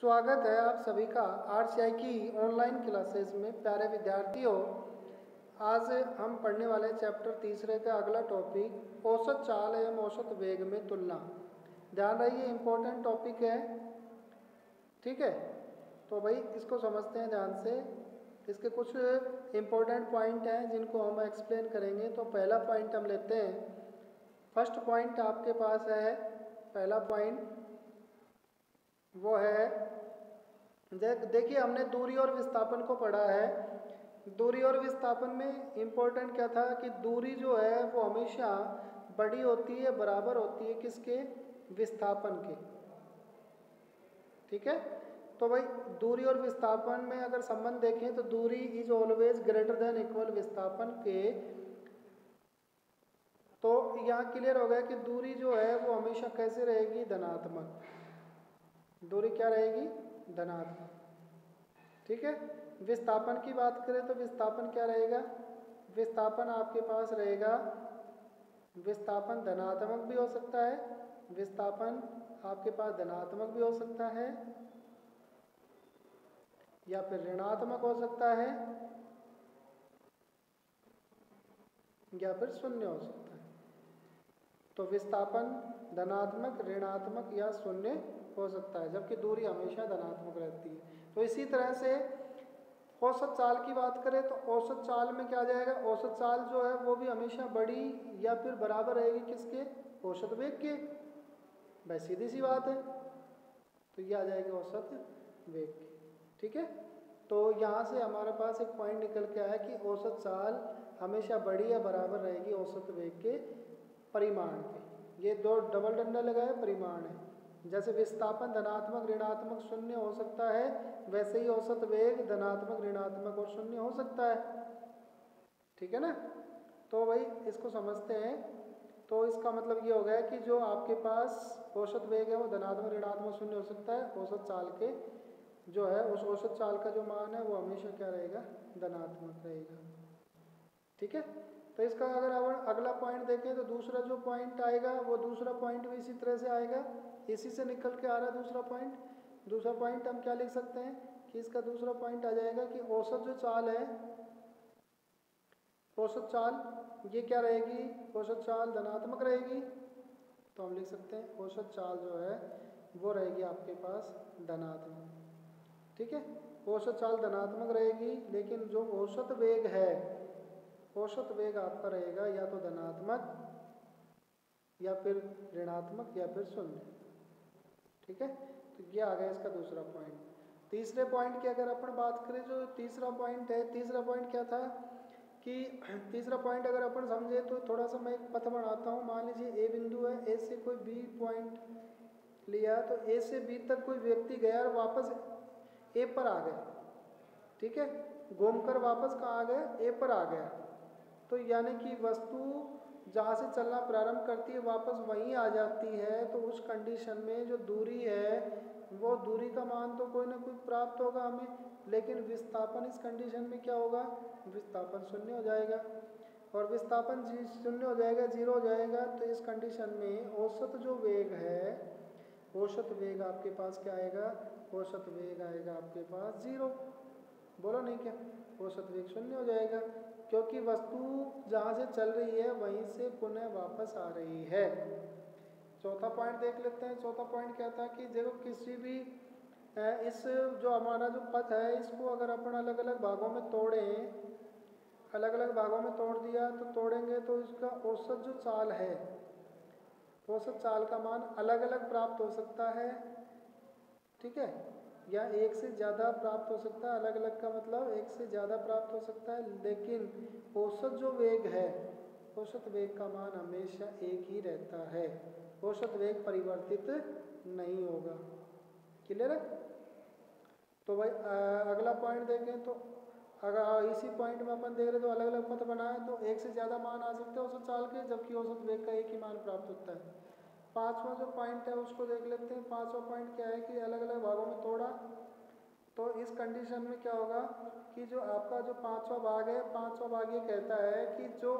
स्वागत है आप सभी का आरसीआई की ऑनलाइन क्लासेस में, प्यारे विद्यार्थियों। आज हम पढ़ने वाले चैप्टर तीसरे का अगला टॉपिक औसत चाल एवं औसत वेग में तुलना। ध्यान रहिए इम्पोर्टेंट टॉपिक है। ठीक है? तो भाई, इसको समझते हैं ध्यान से। इसके कुछ इम्पोर्टेंट पॉइंट हैं जिनको हम एक्सप्लेन करेंगे। तो पहला पॉइंट हम लेते हैं। फ़र्स्ट पॉइंट आपके पास है। पहला पॉइंट वो है। देखिए, हमने दूरी और विस्थापन को पढ़ा है। दूरी और विस्थापन में इम्पोर्टेंट क्या था कि दूरी जो है, वो हमेशा बड़ी होती है, बराबर होती है किसके? विस्थापन के। ठीक है? तो भाई, दूरी और विस्थापन में अगर संबंध देखें तो दूरी is always greater than equal विस्थापन के। तो यहाँ क्लियर हो गया कि दूरी जो है, वो हमेशा कैसे रहेगी? धनात्मक। दूरी क्या रहेगी? धनात्मक। ठीक है? विस्थापन की बात करें तो विस्थापन क्या रहेगा? विस्थापन आपके पास रहेगा, विस्थापन धनात्मक भी हो सकता है, विस्थापन आपके पास धनात्मक भी हो सकता है, या फिर ऋणात्मक हो सकता है, या फिर शून्य हो सकता है। तो विस्थापन धनात्मक, ऋणात्मक या शून्य हो सकता है, जबकि दूरी हमेशा धनात्मक रहती है। तो इसी तरह से औसत चाल की बात करें तो औसत चाल में क्या जाएगा? औसत चाल जो है वो भी हमेशा बड़ी या फिर बराबर रहेगी किसके? औसत वेग के। भाई सीधी सी बात है। तो ये आ जाएगी औसत वेग की। ठीक है? तो यहाँ से हमारे पास एक पॉइंट निकल के आया कि औसत चाल हमेशा बड़ी या बराबर रहेगी औसत वेग के। परिमाण के। ये दो डबल डंडा लगाए परिमाण है। जैसे विस्थापन धनात्मक, ऋणात्मक शून्य हो सकता है, वैसे ही औसत वेग धनात्मक, ऋणात्मक और शून्य हो सकता है। ठीक है ना? तो भाई इसको समझते हैं। तो इसका मतलब ये हो गया कि जो आपके पास औसत वेग है, वो धनात्मक, ऋणात्मक, शून्य हो सकता है, औसत चाल के जो है, उस औसत चाल का जो मान है, वो हमेशा क्या रहेगा? धनात्मक रहेगा। ठीक है? तो इसका अगर अपन अगला पॉइंट देखें तो दूसरा जो पॉइंट आएगा, वो दूसरा पॉइंट भी इसी तरह से आएगा। इसी से निकल के आ रहा है दूसरा पॉइंट दूसरा पॉइंट हम क्या लिख सकते हैं? कि इसका दूसरा पॉइंट आ जाएगा कि औसत जो चाल है, औसत चाल, ये क्या रहेगी? औसत चाल धनात्मक रहेगी। तो हम लिख सकते हैं औसत चाल जो है, वो रहेगी आपके पास धनात्मक। ठीक है? औसत चाल धनात्मक रहेगी, लेकिन जो औसत वेग है औसत वेग आपका रहेगा, या तो धनात्मक, या फिर ऋणात्मक, या फिर शून्य। ठीक है? तो ये आ गया इसका दूसरा पॉइंट तीसरे पॉइंट की अगर अपन बात करें, जो तीसरा पॉइंट है, तीसरा पॉइंट क्या था? कि तीसरा पॉइंट अगर अपन समझे तो थोड़ा सा मैं एक पथ बनाता हूँ। मान लीजिए ए बिंदु है, ए से कोई बी पॉइंट लिया तो ए से बी तक कोई व्यक्ति गया और वापस ए पर आ गया। ठीक है? घूम कर वापस कहाँ आ गया? ए पर आ गया। तो यानी कि वस्तु जहाँ से चलना प्रारंभ करती है, वापस वहीं आ जाती है तो उस कंडीशन में जो दूरी है, वो दूरी का मान तो कोई ना कोई प्राप्त होगा हमें, लेकिन विस्थापन इस कंडीशन में क्या होगा? विस्थापन शून्य हो जाएगा। और विस्थापन जी शून्य हो जाएगा, ज़ीरो हो जाएगा तो इस कंडीशन में औसत जो वेग है, औसत वेग आपके पास क्या आएगा? औसत वेग आएगा आपके पास ज़ीरो। बोलो, नहीं क्या? औसत वेग शून्य हो जाएगा, क्योंकि वस्तु जहाँ से चल रही है, वहीं से पुनः वापस आ रही है। चौथा पॉइंट देख लेते हैं। चौथा पॉइंट क्या था कि देखो, किसी भी इस जो हमारा जो पथ है, इसको अगर अपन अलग अलग भागों में तोड़ें अलग अलग भागों में तोड़ दिया तो तोड़ेंगे तो इसका औसत जो चाल है, औसत चाल का मान अलग अलग प्राप्त हो सकता है। ठीक है? या एक से ज़्यादा प्राप्त हो सकता है अलग अलग का मतलब एक से ज़्यादा प्राप्त हो सकता है, लेकिन औसत जो वेग है, औसत वेग का मान हमेशा एक ही रहता है। औसत वेग परिवर्तित नहीं होगा। क्लियर है? तो भाई अगला पॉइंट देखें तो अगर इसी पॉइंट में अपन देख रहे तो अलग अलग पथ बनाए तो एक से ज़्यादा मान आ सकते हैं औसत चाल के, जबकि औसत वेग का एक ही मान प्राप्त होता है। पांचवा जो पॉइंट है, उसको देख लेते हैं। पांचवा पॉइंट क्या है कि अलग अलग भागों में तोड़ा। तो इस कंडीशन में क्या होगा कि जो आपका जो पांचवा भाग है, पांचवा भाग ये कहता है कि जो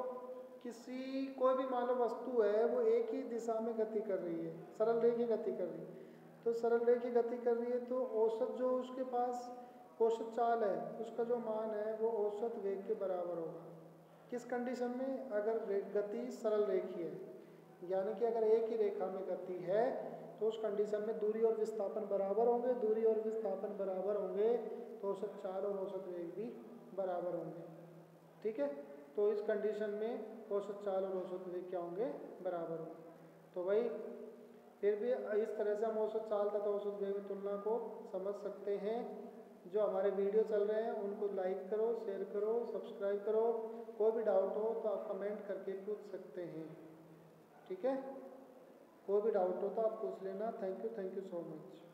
किसी, कोई भी मानव वस्तु है, वो एक ही दिशा में गति कर रही है, सरल रेखी गति कर रही है। तो सरल रेखी गति कर रही है तो औसत जो उसके पास औसत चाल है, उसका जो मान है, वो औसत वेग के बराबर होगा। किस कंडीशन में? अगर गति सरल रेखी है। यानी कि अगर एक ही रेखा में गति है तो उस कंडीशन में दूरी और विस्थापन बराबर होंगे, दूरी और विस्थापन बराबर होंगे तो औसत चाल और औसत वेग भी बराबर होंगे। ठीक है? तो इस कंडीशन में औसत चाल और औसत वेग क्या होंगे? बराबर होंगे। तो वही, फिर भी इस तरह से हम औसत चाल तथा औसत वेग तुलना को समझ सकते हैं। जो हमारे वीडियो चल रहे हैं, उनको लाइक करो शेयर करो सब्सक्राइब करो। कोई भी डाउट हो तो आप कमेंट करके पूछ सकते हैं। ठीक है? कोई भी डाउट हो तो आप पूछ लेना। Thank you thank you so much